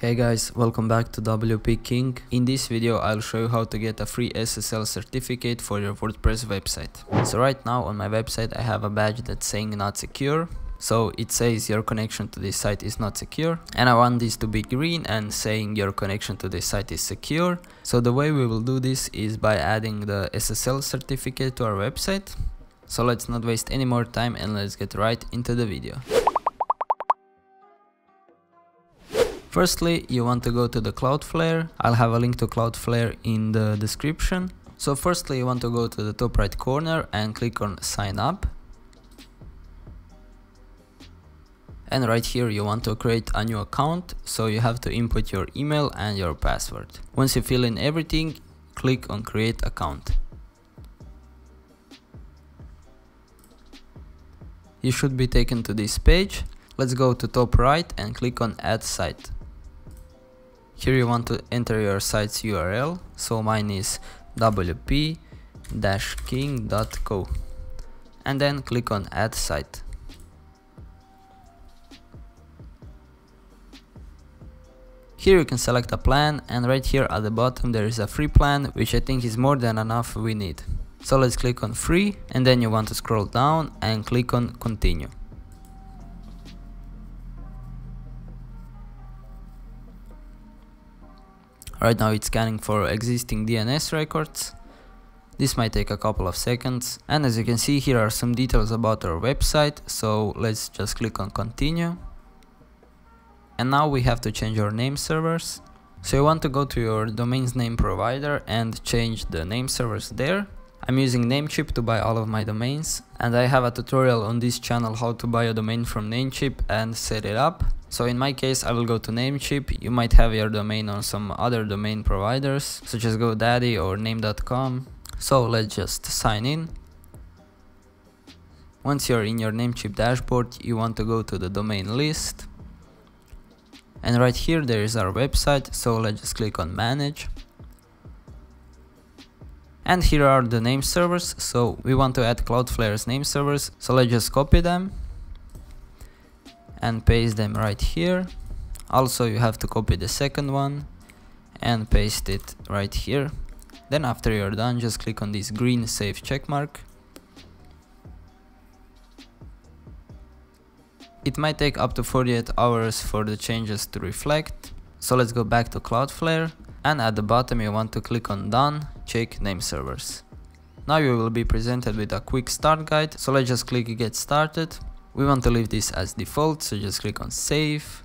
Hey guys, welcome back to WP King. In this video I'll show you how to get a free SSL certificate for your WordPress website. So right now on my website I have a badge that's saying not secure. So it says your connection to this site is not secure and I want this to be green and saying your connection to this site is secure. So the way we will do this is by adding the SSL certificate to our website. So let's not waste any more time and let's get right into the video. Firstly, you want to go to the Cloudflare. I'll have a link to Cloudflare in the description. So firstly, you want to go to the top right corner and click on sign up. And right here you want to create a new account, so you have to input your email and your password. Once you fill in everything, click on create account. You should be taken to this page. Let's go to top right and click on add site. Here you want to enter your site's URL, so mine is wp-king.co and then click on add site. Here you can select a plan and right here at the bottom there is a free plan which I think is more than enough we need. So let's click on free and then you want to scroll down and click on continue. Right now it's scanning for existing DNS records. This might take a couple of seconds. And as you can see here are some details about our website. So let's just click on continue. And now we have to change our name servers. So you want to go to your domain's name provider and change the name servers there. I'm using Namecheap to buy all of my domains and I have a tutorial on this channel how to buy a domain from Namecheap and set it up. So in my case I will go to Namecheap, you might have your domain on some other domain providers such as GoDaddy or Name.com. So let's just sign in. Once you're in your Namecheap dashboard you want to go to the domain list. And right here there is our website, so let's just click on manage. And here are the name servers, so we want to add Cloudflare's name servers, so let's just copy them and paste them right here. Also you have to copy the second one and paste it right here. Then after you're done, just click on this green save checkmark. It might take up to 48 hours for the changes to reflect. So let's go back to Cloudflare and at the bottom you want to click on done, check name servers. Now you will be presented with a quick start guide, so let's just click get started. We want to leave this as default, so just click on save.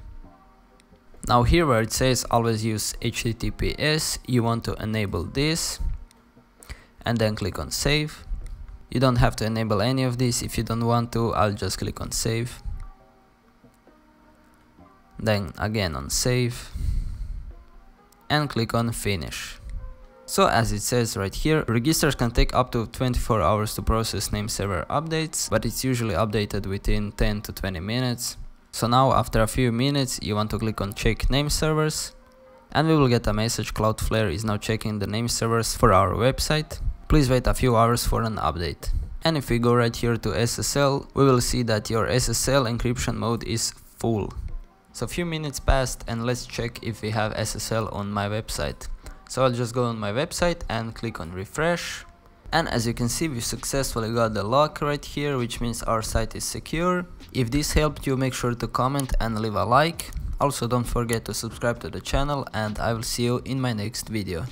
Now here where it says always use HTTPS, you want to enable this and then click on save. You don't have to enable any of this, if you don't want to, I'll just click on save. Then again on save and click on finish. So as it says right here, registers can take up to 24 hours to process name server updates, but it's usually updated within 10 to 20 minutes. So now after a few minutes you want to click on check name servers and we will get a message Cloudflare is now checking the name servers for our website. Please wait a few hours for an update. And if we go right here to SSL, we will see that your SSL encryption mode is full. So a few minutes passed and let's check if we have SSL on my website. So I'll just go on my website and click on refresh. And as you can see, we successfully got the lock right here, which means our site is secure. If this helped you, make sure to comment and leave a like. Also don't forget to subscribe to the channel and I will see you in my next video.